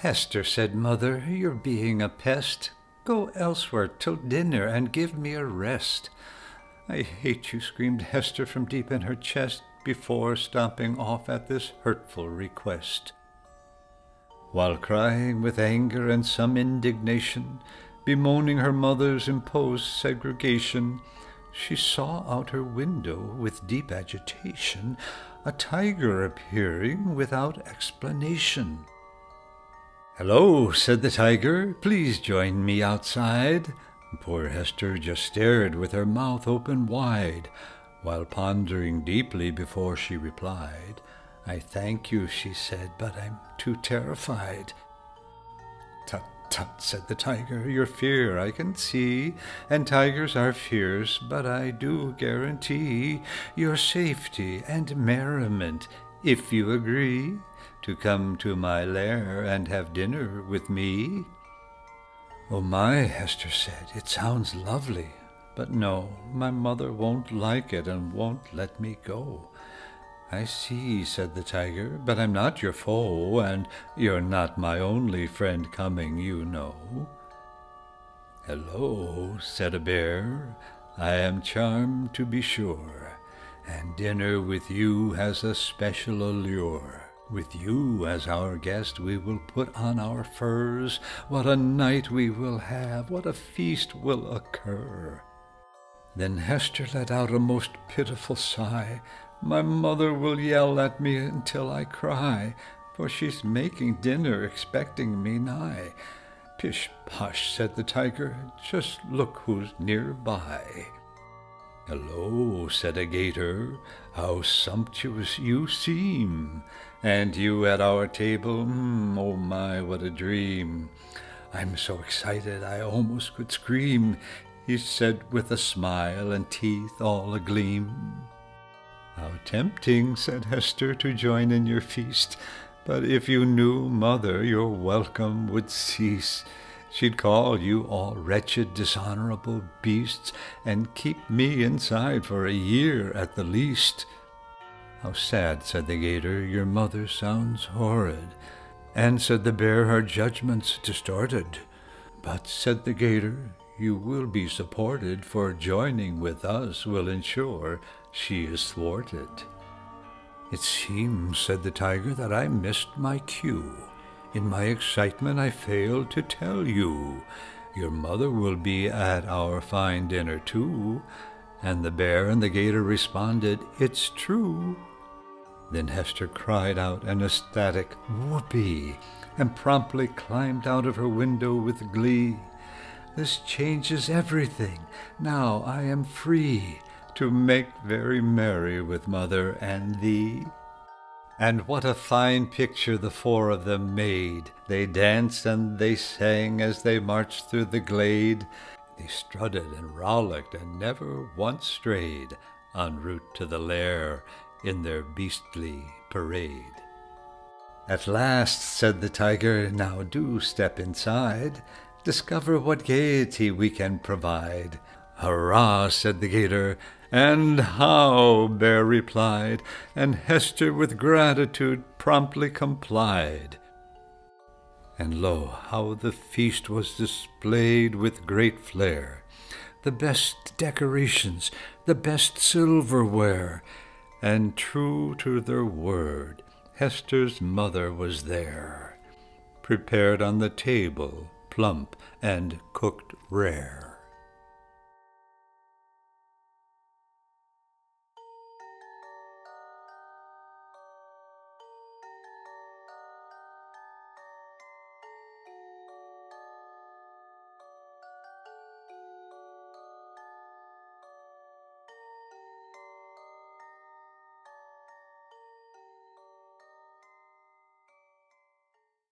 Hester, said Mother, you're being a pest. Go elsewhere till dinner and give me a rest. I hate you, screamed Hester from deep in her chest before stomping off at this hurtful request. While crying with anger and some indignation, bemoaning her mother's imposed segregation, she saw out her window with deep agitation a tiger appearing without explanation. Hello, said the tiger, please join me outside. Poor Hester just stared with her mouth open wide, while pondering deeply before she replied. I thank you, she said, but I'm too terrified. Tut, tut, said the tiger, your fear I can see, and tigers are fierce, but I do guarantee your safety and merriment, if you agree to come to my lair and have dinner with me? Oh my, Hester said, it sounds lovely, but no, my mother won't like it and won't let me go. I see, said the tiger, but I'm not your foe, and you're not my only friend coming, you know. Hello, said a bear, I am charmed to be sure, dinner with you has a special allure. With you as our guest we will put on our furs. What a night we will have, what a feast will occur. Then Hester let out a most pitiful sigh. My mother will yell at me until I cry, for she's making dinner expecting me nigh. Pish posh, said the tiger, just look who's near by. Hello, said a gator, how sumptuous you seem, and you at our table, mm, oh my, what a dream. I'm so excited I almost could scream, he said with a smile and teeth all agleam. How tempting, said Hester, to join in your feast, but if you knew, mother, your welcome would cease. She'd call you all wretched, dishonorable beasts, and keep me inside for a year at the least. How sad, said the gator, your mother sounds horrid. And said the bear, her judgment's distorted. But, said the gator, you will be supported, for joining with us will ensure she is thwarted. It seems, said the tiger, that I missed my cue. In my excitement I failed to tell you. Your mother will be at our fine dinner too. And the bear and the gator responded, It's true. Then Hester cried out an ecstatic whoopee, and promptly climbed out of her window with glee. This changes everything. Now I am free to make very merry with mother and thee. And what a fine picture the four of them made! They danced and they sang as they marched through the glade. They strutted and rollicked and never once strayed en route to the lair in their beastly parade. At last, said the tiger, now do step inside, discover what gaiety we can provide. Hurrah, said the gator, and how? Bear replied, and Hester with gratitude promptly complied. And lo, how the feast was displayed with great flair, the best decorations, the best silverware, and true to their word, Hester's mother was there, prepared on the table, plump and cooked rare.